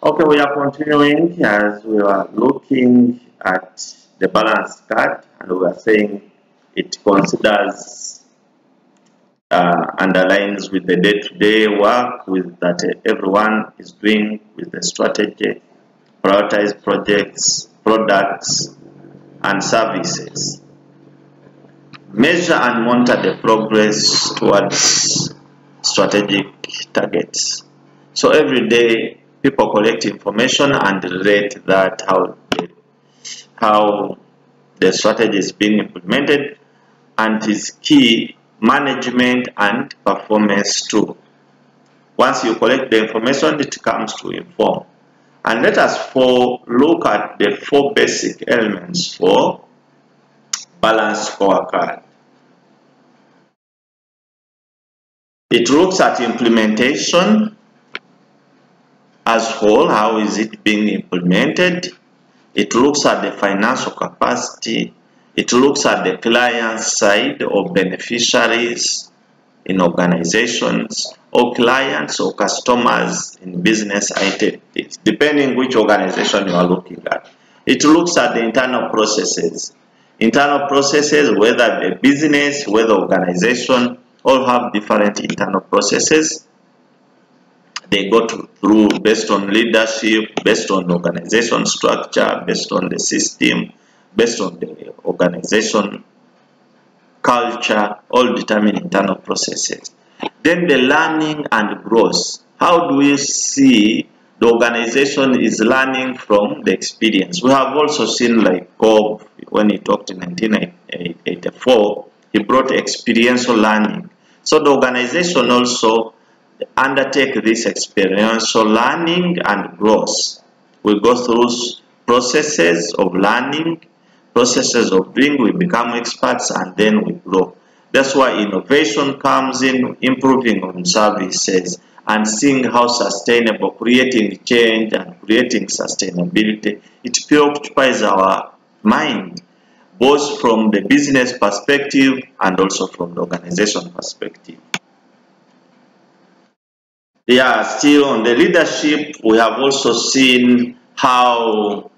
Okay, we are continuing as we are looking at the balance card and we are saying it considers uh, underlines with the day-to-day -day work with that everyone is doing with the strategy, prioritize projects, products, and services. Measure and monitor the progress towards strategic targets. So every day people collect information and relate that how the, how the strategy is being implemented and is key management and performance too. Once you collect the information, it comes to inform. And let us for look at the four basic elements for balanced scorecard. It looks at implementation, as whole, how is it being implemented? It looks at the financial capacity. It looks at the client side or beneficiaries in organizations or clients or customers in business entities, depending which organization you are looking at. It looks at the internal processes. Internal processes, whether the business, whether organization, all have different internal processes they go through based on leadership, based on organization structure, based on the system, based on the organization culture, all determine internal processes. Then the learning and growth. How do we see the organization is learning from the experience? We have also seen like Kolb, when he talked in 1984, he brought experiential learning. So the organization also undertake this experiential learning and growth. We go through processes of learning, processes of doing, we become experts and then we grow. That's why innovation comes in, improving on services and seeing how sustainable, creating change and creating sustainability. It preoccupies our mind, both from the business perspective and also from the organization perspective. Yeah, still on the leadership, we have also seen how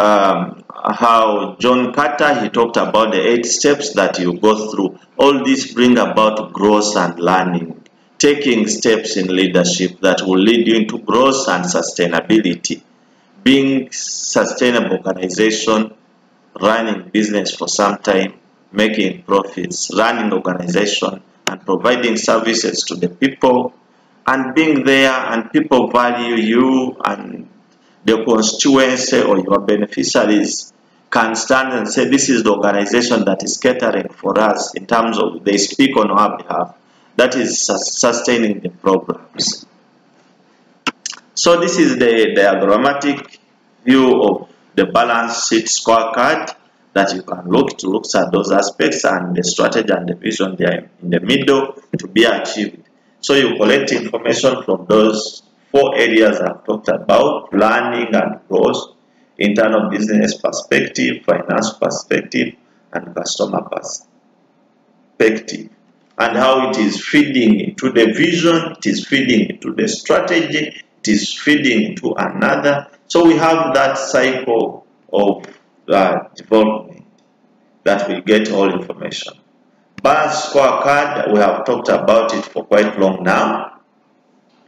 um, how John Kotter he talked about the eight steps that you go through. All these bring about growth and learning, taking steps in leadership that will lead you into growth and sustainability. Being sustainable organization, running business for some time, making profits, running organization, and providing services to the people and being there and people value you and the constituency or your beneficiaries can stand and say this is the organization that is catering for us in terms of they speak on our behalf. That is sustaining the programs. So this is the diagrammatic view of the balance sheet scorecard that you can look to look at those aspects and the strategy and the vision there in the middle to be achieved so you collect information from those four areas I've talked about, planning and growth, internal business perspective, finance perspective, and customer perspective. And how it is feeding into the vision, it is feeding into the strategy, it is feeding into another. So we have that cycle of uh, development that will get all information. Balance scorecard, we have talked about it for quite long now.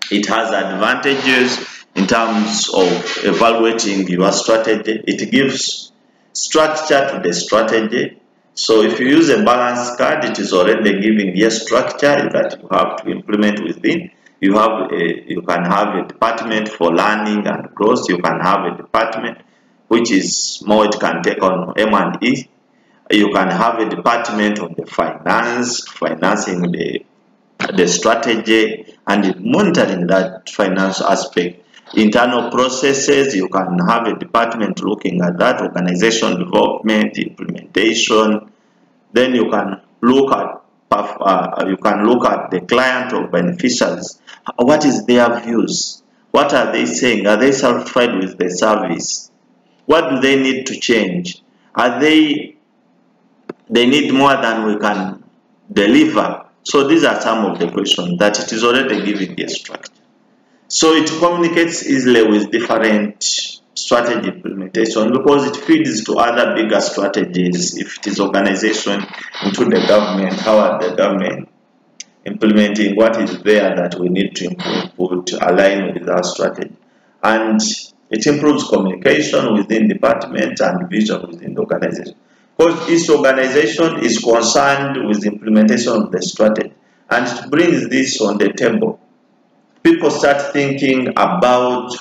It has advantages in terms of evaluating your strategy. It gives structure to the strategy. So if you use a balance card, it is already giving you a structure that you have to implement within. You have a, you can have a department for learning and growth. You can have a department which is more, it can take on M&E you can have a department on the finance, financing the, the strategy and monitoring that finance aspect. Internal processes, you can have a department looking at that, organization development, implementation. Then you can look at uh, you can look at the client or beneficiaries. What is their views? What are they saying? Are they satisfied with the service? What do they need to change? Are they they need more than we can deliver. So these are some of the questions that it is already giving the structure. So it communicates easily with different strategy implementation because it feeds to other bigger strategies. If it is organization into the government, how are the government implementing what is there that we need to improve to align with our strategy. And it improves communication within department and vision within the organization. Because each organization is concerned with the implementation of the strategy and it brings this on the table. People start thinking about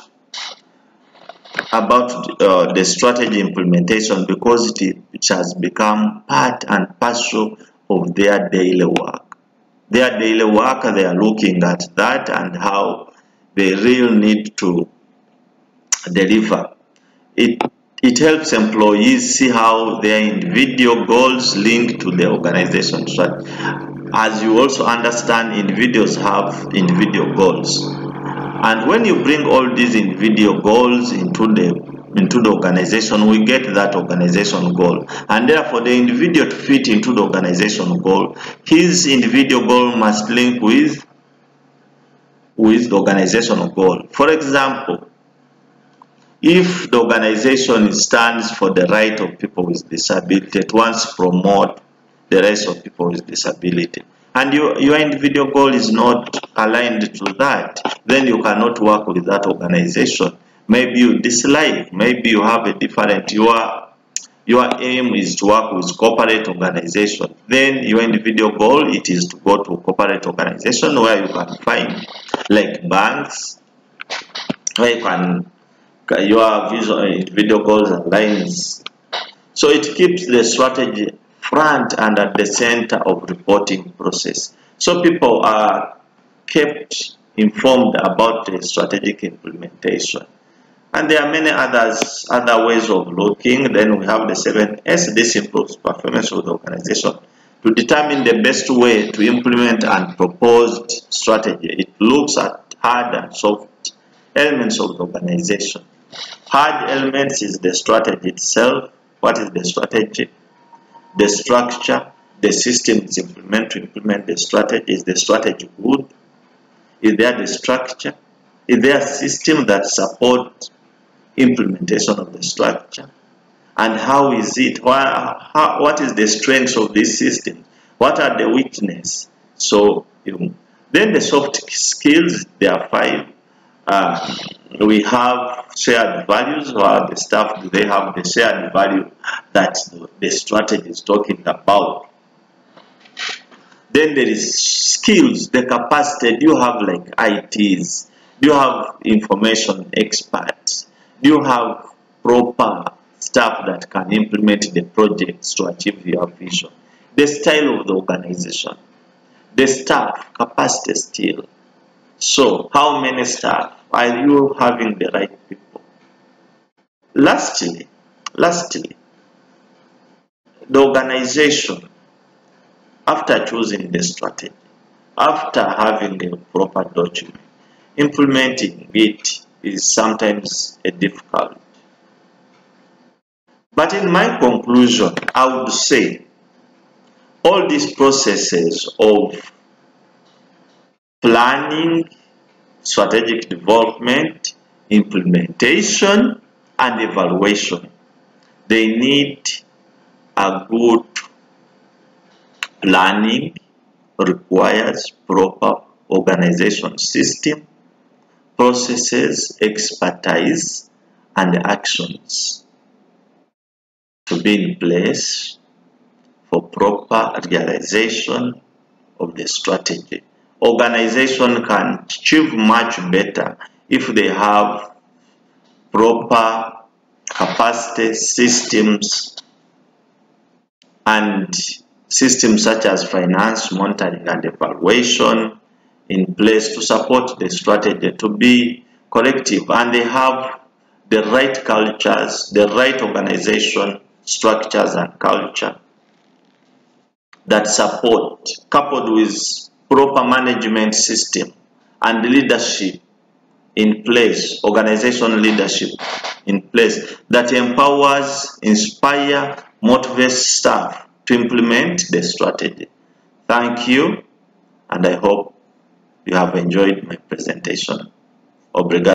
about uh, the strategy implementation because it, it has become part and parcel of their daily work. Their daily work, they are looking at that and how they really need to deliver. It, it helps employees see how their individual goals link to the organization strategy. As you also understand, individuals have individual goals and when you bring all these individual goals into the into the organization, we get that organization goal. And therefore, the individual to fit into the organization goal, his individual goal must link with with the organizational goal. For example, if the organization stands for the right of people with disability, it wants to promote the rights of people with disability and your, your individual goal is not aligned to that, then you cannot work with that organization. Maybe you dislike, maybe you have a different, your, your aim is to work with corporate organization. Then your individual goal, it is to go to a corporate organization where you can find like banks, where you can, your visual, individual goals and lines. So it keeps the strategy front and at the center of reporting process. So people are kept informed about the strategic implementation. And there are many others, other ways of looking. Then we have the 7S. This improves performance of the organization to determine the best way to implement and proposed strategy. It looks at hard and soft elements of the organization. Hard elements is the strategy itself. What is the strategy? the structure, the system is implemented to implement the strategy. Is the strategy good? Is there the structure? Is there a system that supports implementation of the structure? And how is it? Why, how, what is the strength of this system? What are the weaknesses? So then the soft skills, there are five. Uh, we have shared values or the staff do they have the shared value that the strategy is talking about? Then there is skills the capacity. Do you have like its do you have information experts? Do you have proper staff that can implement the projects to achieve your vision? The style of the organization. The staff capacity still so how many staff are you having the right people? Lastly, lastly, the organization, after choosing the strategy, after having a proper document, implementing it is sometimes a difficult. But in my conclusion, I would say all these processes of planning, strategic development, implementation, and evaluation. They need a good planning requires proper organization system, processes, expertise, and actions to be in place for proper realization of the strategy organization can achieve much better if they have proper capacity systems and systems such as finance, monitoring and evaluation in place to support the strategy to be collective. And they have the right cultures, the right organization structures and culture that support coupled with proper management system and leadership in place, organizational leadership in place that empowers, inspire, motivates staff to implement the strategy. Thank you and I hope you have enjoyed my presentation. Obrigado.